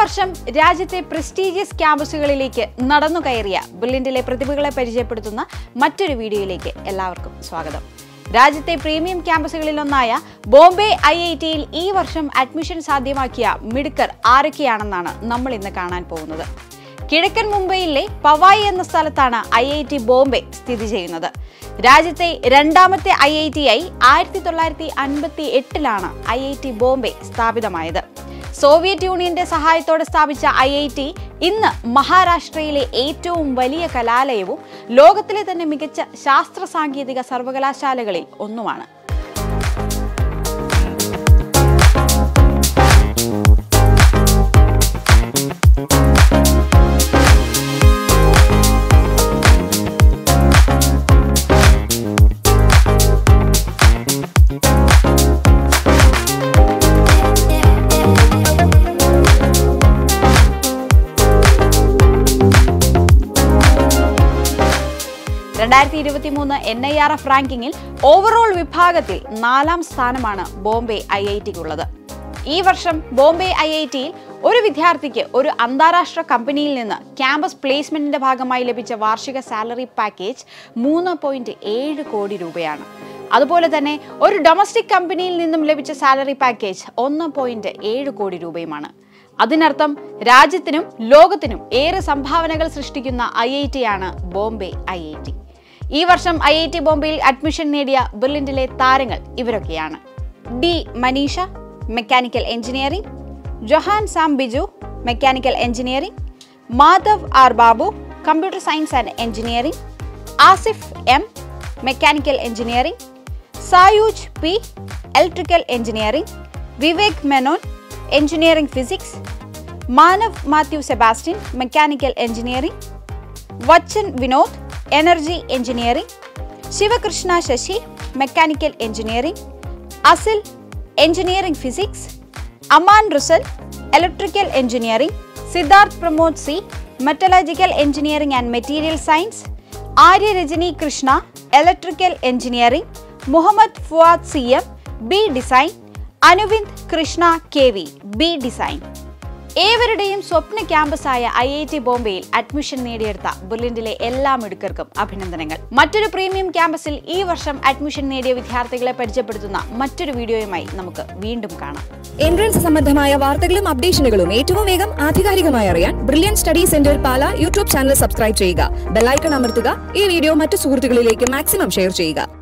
വർഷം രാജ്യത്തെ പ്രസ്റ്റീജിയസ് ക്യാമ്പസുകളിലേക്ക് നടന്നു കയറിയ ബുള്ളിൻഡിലെ പ്രതിഭകളെ പരിചയപ്പെടുത്തുന്ന മറ്റൊരു വീഡിയോയിലേക്ക് എല്ലാവർക്കും സ്വാഗതം. രാജ്യത്തെ പ്രീമിയം ക്യാമ്പസുകളിലൊന്നായ ബോംബെ ഐ ഐ ടിയിൽ ഈ വർഷം അഡ്മിഷൻ സാധ്യമാക്കിയ മിടുക്കർ ആരൊക്കെയാണെന്നാണ് നമ്മൾ ഇന്ന് കാണാൻ പോകുന്നത്. കിഴക്കൻ മുംബൈയിലെ പവായി എന്ന സ്ഥലത്താണ് ഐ ഐ ടി ബോംബെ സ്ഥിതി ചെയ്യുന്നത്. രാജ്യത്തെ രണ്ടാമത്തെ ഐ ഐ ടി ആയി ആയിരത്തി തൊള്ളായിരത്തി അൻപത്തി എട്ടിലാണ് ഐ ഐ ടി ബോംബെ സ്ഥാപിതമായത്. സോവിയറ്റ് യൂണിയന്റെ സഹായത്തോടെ സ്ഥാപിച്ച ഐ ഐ ടി ഇന്ന് മഹാരാഷ്ട്രയിലെ ഏറ്റവും വലിയ കലാലയവും ലോകത്തിലെ തന്നെ മികച്ച ശാസ്ത്ര സാങ്കേതിക സർവകലാശാലകളിൽ ഒന്നുമാണ്. രണ്ടായിരത്തി ഇരുപത്തി മൂന്ന് എൻ ഐ ആർ എഫ് റാങ്കിങ്ങിൽ ഓവറോൾ വിഭാഗത്തിൽ നാലാം സ്ഥാനമാണ് ബോംബെ ഐ ഐ ടിക്കുള്ളത്. ഈ വർഷം ബോംബെ ഐ ഐ ടിയിൽ ഒരു വിദ്യാർത്ഥിക്ക് ഒരു അന്താരാഷ്ട്ര കമ്പനിയിൽ നിന്ന് ക്യാമ്പസ് പ്ലേസ്മെന്റിന്റെ ഭാഗമായി ലഭിച്ച വാർഷിക സാലറി പാക്കേജ് മൂന്ന് പോയിന്റ് ഏഴ് കോടി രൂപയാണ്. അതുപോലെ തന്നെ ഒരു ഡൊമസ്റ്റിക് കമ്പനിയിൽ നിന്നും ലഭിച്ച സാലറി പാക്കേജ് ഒന്ന് പോയിന്റ് ഏഴ് കോടി രൂപയുമാണ്. അതിനർത്ഥം രാജ്യത്തിനും ലോകത്തിനും ഏറെ സംഭാവനകൾ സൃഷ്ടിക്കുന്ന ഐ ഐ ടി ആണ് ബോംബെ ഐ ഐ ടി. ഈ വർഷം ഐ ഐ ടി ബോംബെയിൽ അഡ്മിഷൻ നേടിയ ബിർലിൻഡിലെ താരങ്ങൾ ഇവരൊക്കെയാണ്. D Maneesha mechanical engineering Johan Sam Biju mechanical engineering Madhav R Babu computer science and engineering Asif M mechanical engineering Sayooj P electrical engineering Vivek Menon engineering physics Manav Mathew Sebastian mechanical engineering Vachan Vinod energy engineering Sivakrishna Sasi mechanical engineering Asil engineering physics Aman Rusal electrical engineering Siddharth Pramod C metallurgical engineering and material science Arya Rajani Krishna electrical engineering Muhammad Fuad C M B design Anuvind Krishna K V B design ഏവരുടെയും സ്വപ്ന ക്യാമ്പസായ I I T ബോംബെയിൽ admission നേടിയെടുത്ത ബുള്ളിൻഡിലെ എല്ലാ മിടുക്കർക്കും അഭിനന്ദനങ്ങൾ. മറ്റൊരു premium ക്യാമ്പസിൽ ഈ വർഷം അഡ്മിഷൻ നേടിയ വിദ്യാർത്ഥികളെ പരിചയപ്പെടുത്തുന്ന മറ്റൊരു വീഡിയോയുമായി നമുക്ക് വീണ്ടും കാണാം. എൻട്രൻസ് സംബന്ധമായ വാർത്തകളും അപ്ഡേഷനുകളും ഏറ്റവും വേഗം ആധികാരികമായി അറിയാൻ brilliant study centre Pala YouTube channel subscribe ചെയ്യുക. ബെല്ലൈക്കൺ അമർത്തുക. ഈ വീഡിയോ മറ്റു സുഹൃത്തുക്കളിലേക്ക് മാക്സിമം ഷെയർ ചെയ്യുക.